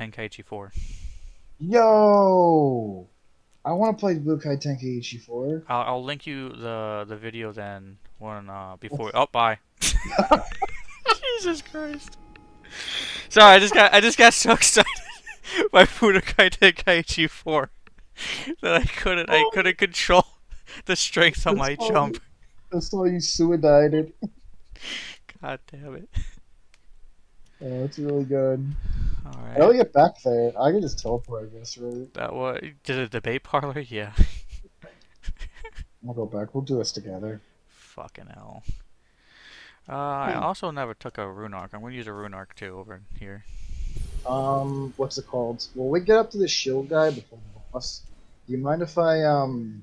Tenkaichi 4. Yo, I want to play Budokai Tenkaichi 4. I'll, I'll link you the the video then when uh before. Oh, bye. Jesus Christ. Sorry, I just got I just got so excited by Budokai Tenkaichi 4 that I couldn't I couldn't control the strength of my That's all- jump. I saw you suicided. God damn it. Oh, it's really good. All How right. do we get back there? I can just teleport, I guess, right? That was did a debate parlor? Yeah. We'll go back. We'll do this together. Fucking hell. Uh, I also never took a rune arc. I'm gonna use a rune arc too over here. Um, what's it called? Will we get up to the shield guy before the boss? Do you mind if I um?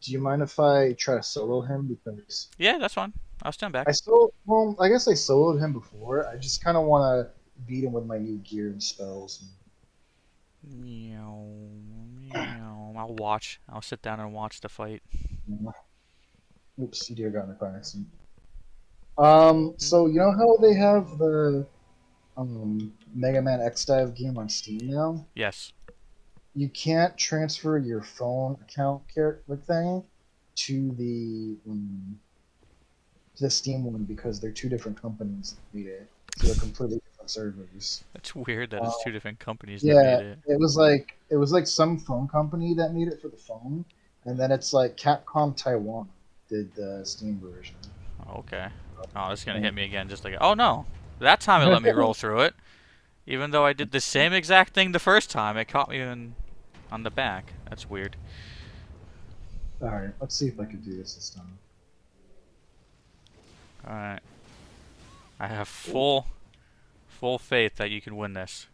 Do you mind if I try to solo him because Yeah, that's fine. I'll stand back. I solo? Well, I guess I soloed him before. I just kind of want to beat him with my new gear and spells. Meow, meow. I'll watch. I'll sit down and watch the fight. Oops, you got in a car accident. Um, so you know how they have the um Mega Man X Dive game on Steam now? Yes. you can't transfer your phone account character thing to the um, to the Steam one because they're two different companies that made it. So they're completely different servers. That's weird that it's two different companies that Uh, Yeah, made it. it was like it was like some phone company that made it for the phone, and then it's like Capcom Taiwan did the Steam version. Okay. Oh, it's gonna hit me again just like Oh no. That time it let me roll through it. Even though I did the same exact thing the first time, it caught me in on the back. That's weird. All right, let's see if I can do this this time. Alright. I have full full faith that you can win this.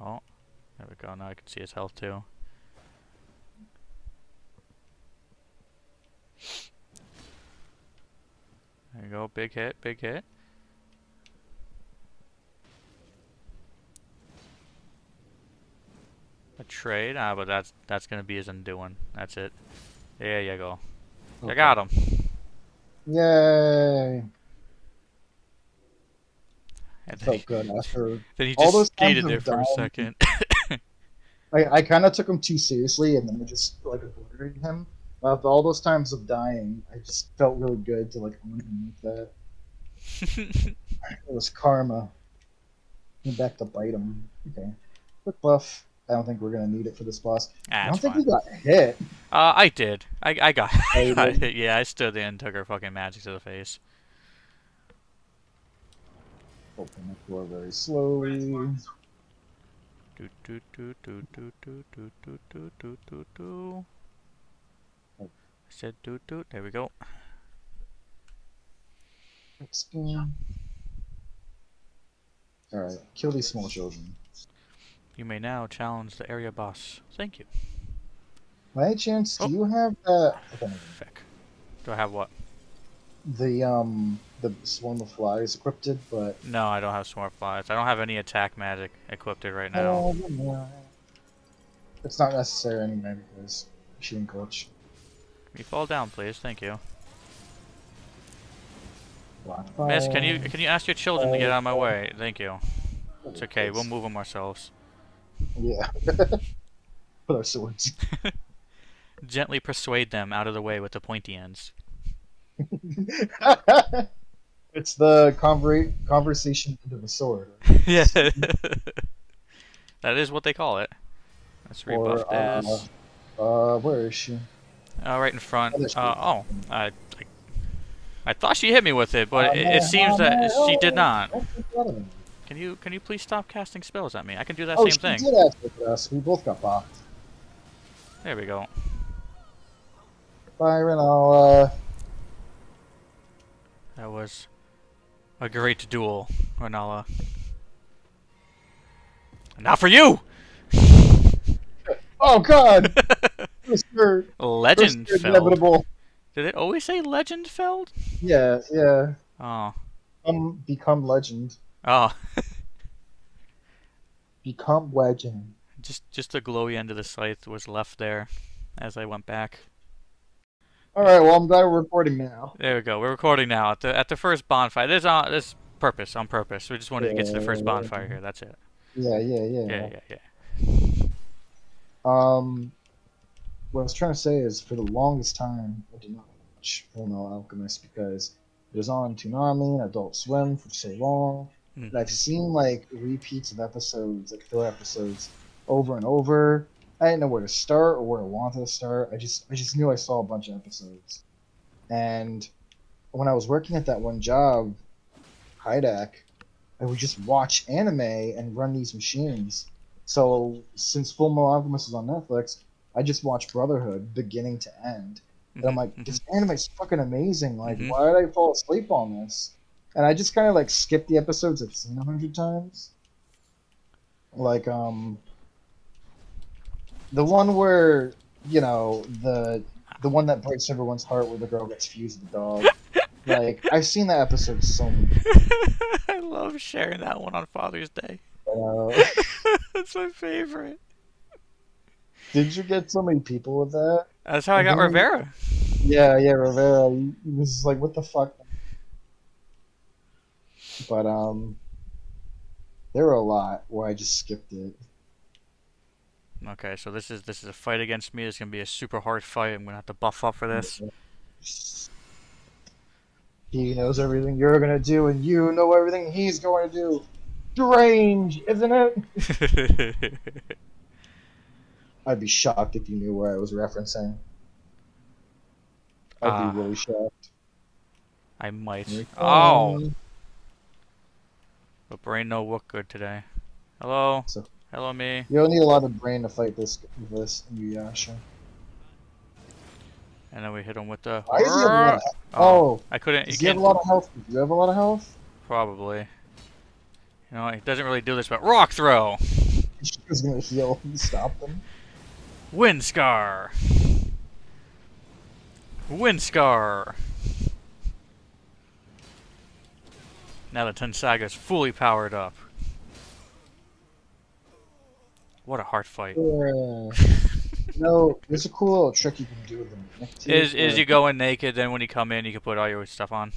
Oh, there we go. Now I can see his health too. There you go. Big hit, big hit. Trade? Ah, but that's that's gonna be his undoing. That's it. There you go. I got him. Yay! And then Felt he, good after then he all those times skated of there for a dying. second. I, I kind of took him too seriously, and then I just like obliterated him. After all those times of dying, I just felt really good to like own him with that. It was karma. Came back to bite him. Okay, quick buff. I don't think we're gonna need it for this boss. Ah, I don't think fine. he got hit. Uh, I did. I I got. Oh, I got hit. Yeah, I stood and took her fucking magic to the face. Open the door very slowly. Do do do do do do do do do do do do. I said do do. There we go. Scan. All right, kill these small children. You may now challenge the area boss. Thank you. By chance, do Oh. you have that? okay. Feck. Do I have what? The um the swarm of flies equipped, but No, I don't have smart flies. I don't have any attack magic equipped right now. Oh, yeah. It's not necessary anyway because shooting coach. Can you fall down, please? Thank you. Miss, can you can you ask your children to get out of my way? Thank you. It's okay. We'll move them ourselves. Yeah. Put our swords. Gently persuade them out of the way with the pointy ends. it's the conver- conversation into the sword. yeah. that is what they call it. Let's rebuff Or, uh, this. Uh, where is she? Uh, right in front. Oh, Uh, oh, I, I, I thought she hit me with it, but Oh, it, it seems that she did not. Don't think that of me. Can you can you please stop casting spells at me? I can do that Oh, same she thing. did ask us. We both got bopped. There we go. Byron, I'll, uh, That was a great duel, Renala. Not for you, oh god! Mr. Legend Mr. Inevitable. Did it always say Legend Feld? Yeah, yeah. Oh, Um, become legend. Oh, Become legend. just just the glowy end of the scythe was left there as I went back. All right. Well, I'm glad we're recording now. There we go. We're recording now at the at the first bonfire. This on this purpose on purpose. We just wanted to get to the first bonfire here. That's it. Yeah, yeah, yeah. Yeah, yeah, yeah. Um, what I was trying to say is, for the longest time, I did not watch Fullmetal Alchemist because it was on Toonami and Adult Swim for so long. Mm. I've seen like repeats of episodes, like filler episodes, over and over. I didn't know where to start or where I wanted to start. I just, I just knew I saw a bunch of episodes. And when I was working at that one job, Hydak, I would just watch anime and run these machines. So since Full Metal Alchemist is on Netflix, I just watched Brotherhood beginning to end. And I'm like, this anime is fucking amazing. Like, Mhm. why did I fall asleep on this? And I just kind of like skipped the episodes I've seen a hundred times. Like, um, the one where you know the the one that breaks everyone's heart, where the girl gets fused with the dog. like, I've seen that episode so many. I love sharing that one on Father's Day. Uh, That's my favorite. did you get so many people with that? That's how I got. Rivera. Yeah, yeah, Rivera. He was like, "What the fuck?" But um, there were a lot where I just skipped it. Okay, so this is this is a fight against me. It's gonna be a super hard fight. I'm gonna have to buff up for this. He knows everything you're gonna do, and you know everything he's going to do. Strange, isn't it? I'd be shocked if you knew where I was referencing. I'd Ah. be really shocked. I might. Oh. But brain no look good today. Hello, So- hello me. You don't need a lot of brain to fight this this Inuyasha. And then we hit him with the. Why does he a lot of Oh, Oh, I couldn't. You does he have a lot of health? Do you have a lot of health? Probably. You know, he doesn't really do this, but rock throw, She was gonna heal and stop them. wind scar, wind scar. Now the Tenseiga is fully powered up. What a hard fight. Yeah. no, there's a cool little trick you can do with them. Is is you go in naked, then when you come in, you can put all your stuff on.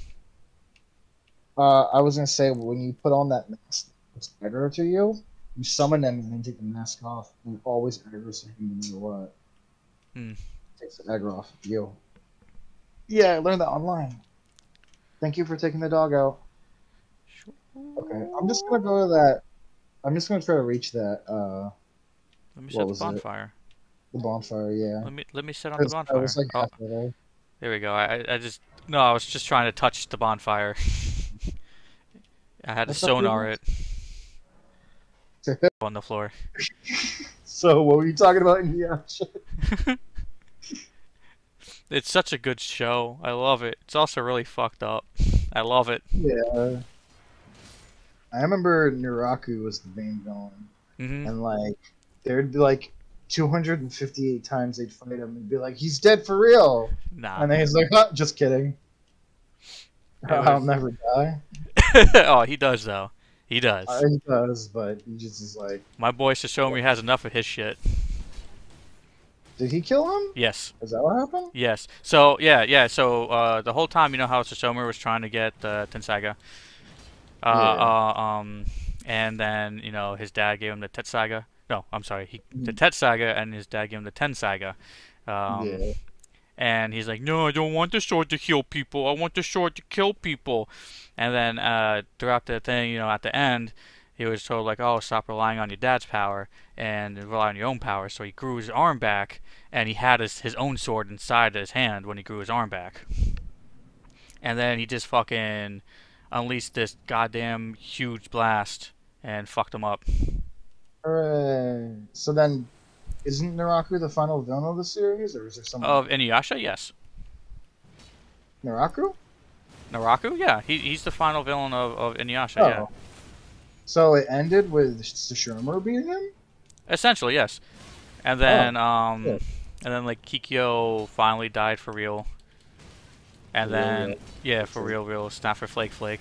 Uh, I was gonna say when you put on that mask that's aggro to you, you summon them and then take the mask off. And it always aggroes him no matter what. Hmm. Takes the aggro off of you. Yeah, I learned that online. Thank you for taking the dog out. Okay, I'm just gonna go to that. I'm just gonna try to reach that uh Let me set the was it? bonfire. the bonfire. Yeah. Let me let me set on the bonfire. was like oh, there. there we go. I I- just no, I was just trying to touch the bonfire. I had to That's not sonar it on the floor. So what were you talking about in the It's such a good show. I love it. It's also really fucked up. I love it. Yeah. I remember Naraku was the main villain, hmm and like there'd be like 258 times they'd fight him and be like, "He's dead for real," Nah. and then he's like, "Huh, "Just kidding, It I'll never die." oh, he does though. He does. Uh, he does, but he just is like, My boy Sashomi has enough of his shit. "Did he kill him? Yes. Is that what happened?" Yes. So yeah, yeah. So uh, the whole time, you know how Sashomi was trying to get uh, Tenseiga. Uh, Yeah. uh, um, and then you know his dad gave him the Tessaiga. No, I'm sorry. He the Mhm. Tessaiga, and his dad gave him the Tenseiga. Um, yeah. And he's like, no, I don't want the sword to heal people. I want the sword to kill people. And then uh, throughout the thing, you know, at the end, he was told like, oh, stop relying on your dad's power and rely on your own power. So he grew his arm back, and he had his his own sword inside his hand when he grew his arm back. And then he just fucking unleashed this goddamn huge blast and fucked them up. Hooray! So then, isn't Naraku the final villain of the series, or is there someone? Of Inuyasha, yes. Naraku? Naraku, yeah, he, he's the final villain of, of Inuyasha, Oh. yeah. So it ended with Sashirama being him? Essentially, yes. And then, um, yeah. and then like Kikyo finally died for real. And For then, real. yeah, for real, real. It's not for Flake Flake.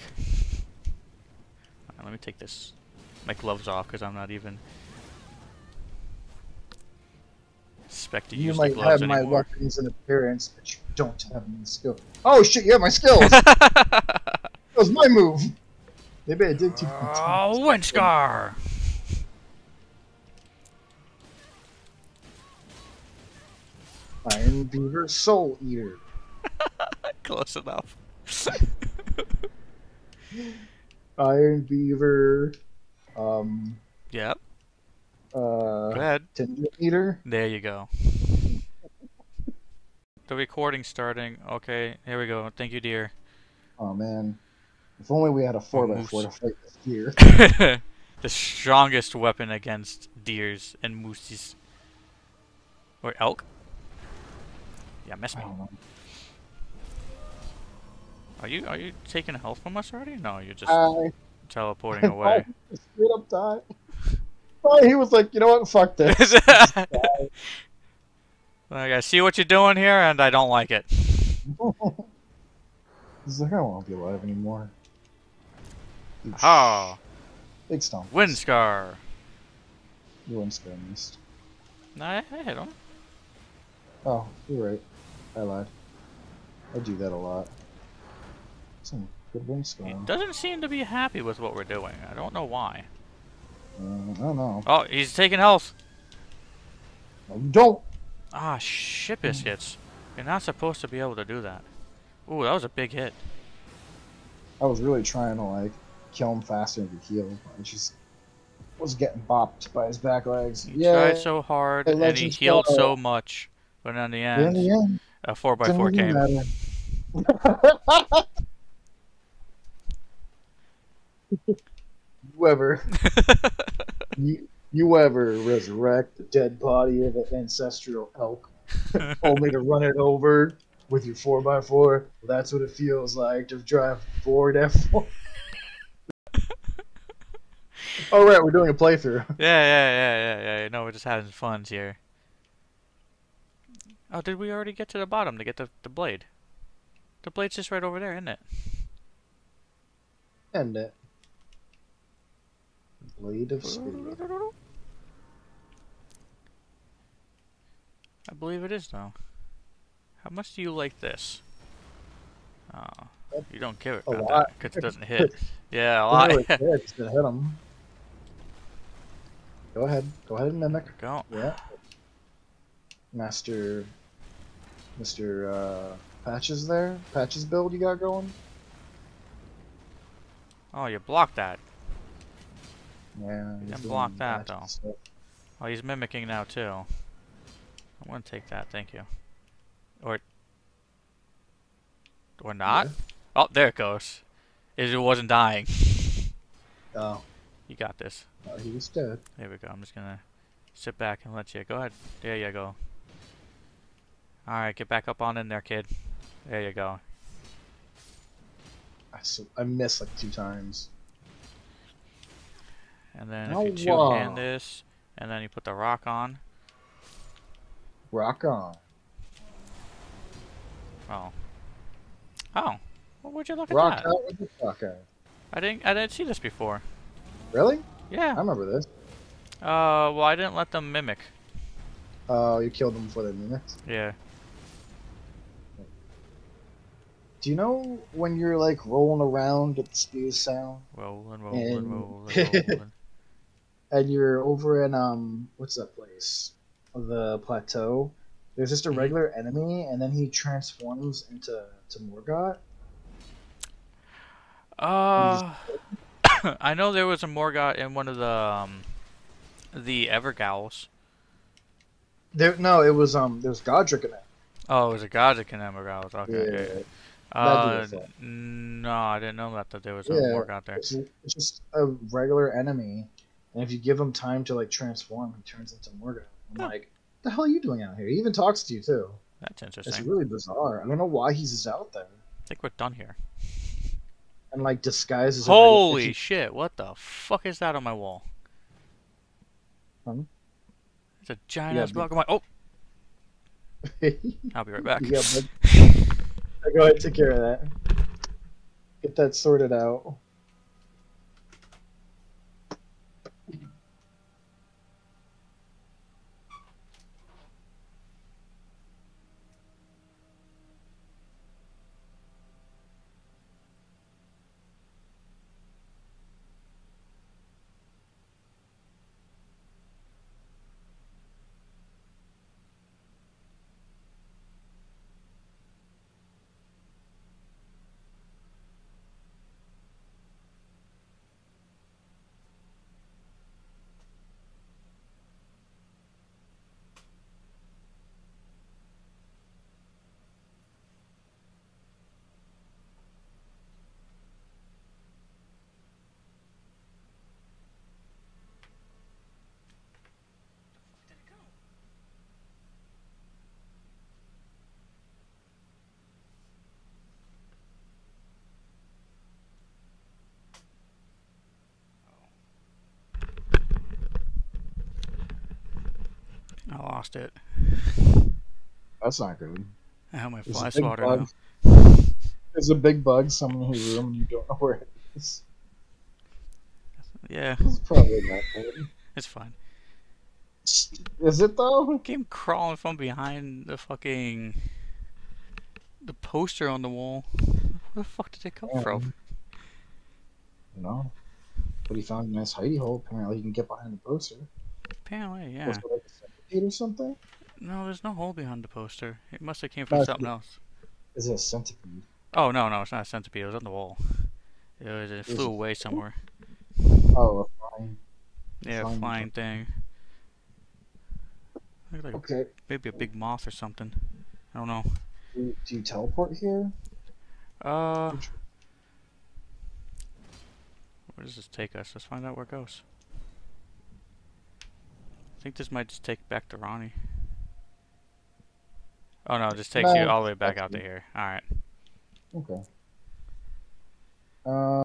Alright, let me take this, my gloves off because I'm not even. expect to You use the might gloves have my anymore. weapons and appearance, but you don't have any skill. Oh shit! You have my skills. that was my move. Maybe I did too. oh, Windscar! Iron Beaver Soul Eater. Close enough. Iron Beaver. Um. yep. Uh. Go ahead. There you go. The recording starting. Okay, here we go. Thank you, dear. Oh man. If only we had a four by four to fight this deer. the strongest weapon against deers and mooses. Or elk? Yeah, miss I me. Are you are you taking health from us already? No, you're just uh, I teleporting away. I straight up died. Oh, he was like, you know what? Fuck this. like, I see what you're doing here, and I don't like it. He's like, I don't want to be alive anymore. Oh, Big stomp. Windscar. You wouldn't scare missed. No, I, I hit him. Oh, you're right. I lied. I do that a lot. Some good wing He doesn't seem to be happy with what we're doing. I don't know why. Uh, I don't know. Oh, he's taking health. No, you don't. Ah, shit biscuits. You're not supposed to be able to do that. Ooh, that was a big hit. I was really trying to like kill him faster and heal, but I just was getting bopped by his back legs. He yeah. tried so hard, and he healed so much, but in the in end, the end, a 4x4 didn't really came. matter. You ever, you, you ever resurrect the dead body of an ancestral elk, only to run it over with your 4x4? Well, that's what it feels like to drive Ford F4. All right, we're doing a playthrough. Yeah, yeah, yeah, yeah, yeah. No, we're just having fun here. Oh, did we already get to the bottom to get the, the blade? The blade's just right over there, isn't it? End it. Blade of Spirit. I believe it is, though. How much do you like this? Oh, you don't care A about lot. that because it doesn't hit. Yeah, a lot. care, just gonna hit him. Go ahead. Go ahead and mimic. Go. Yeah. Master. Mr. Uh, Patches there? Patches build you got going? Oh, you blocked that. Yeah. didn't doing block that, Patches stuff. Oh, he's mimicking now too. I'm gonna take that, thank you. Or or not? Oh, there it goes. It wasn't dying. Oh, You got this. no, he was dead. There we go. I'm just gonna sit back and let you go ahead. There you go. All right, get back up on in there, kid. There you go. I, I missed like two times. And then if Oh, you two hand this, and then you put the rock on. Rock on. Oh. Oh. Well, would you look at Rock that? out with the. I didn't. I didn't see this before. Really? Yeah. I remember this. Uh. Well, I didn't let them mimic. Oh, you killed them before they mimicked. Yeah. Do you know when you're like rolling around at the speed of sound? Rolling, rolling, And- rolling, rolling. And you're over in um what's that place the plateau there's just a Mhm. regular enemy and then he transforms into to morgott Uh, I know there was a Morgott in one of the um, the Evergaols. there no it was um there's godrick in it Oh, it was a Godrick in Evergaols. Okay. Yeah. Yeah. Uh, be what's up. no, I didn't know that that there was a Yeah. Morgott there. it's, it's just a regular enemy and if you give him time to like transform he turns into morgott i'm Huh. like the hell are you doing out here he even talks to you too That's interesting. it's really bizarre i don't know why he's just out there I think we're done here. and like disguises as a Holy shit! What the fuck is that on my wall? Huh? It's a giant Yeah, ass big- block. I'm like, oh, I'll be right back. Yeah, but go ahead, take care of that. Get that sorted out. Lost it. That's not good. I have my fly swatter bug. now. There's a big bug somewhere in your room and you don't know where it is. Yeah, It's probably not good. it's fine. Is it though? Came crawling from behind the fucking the poster on the wall. Where the fuck did it come Yeah. from? No. But he found a nice hidey hole. Apparently, he can get behind the poster. Apparently, yeah. Or something? No, there's no hole behind the poster. It must have came from No, something else. Is it a centipede? Oh no, no, it's not a centipede. It was on the wall. It was it Is flew it- away somewhere. Oh, a flying. Yeah, Flying flying thing. Like Okay. maybe a big moth or something. I don't know. Do, do you teleport here? Uh, where does this take us? Let's find out where it goes. I think this might just take back to Ronnie. Oh no, it just takes you all the way back out to here. Alright. Okay. Uh,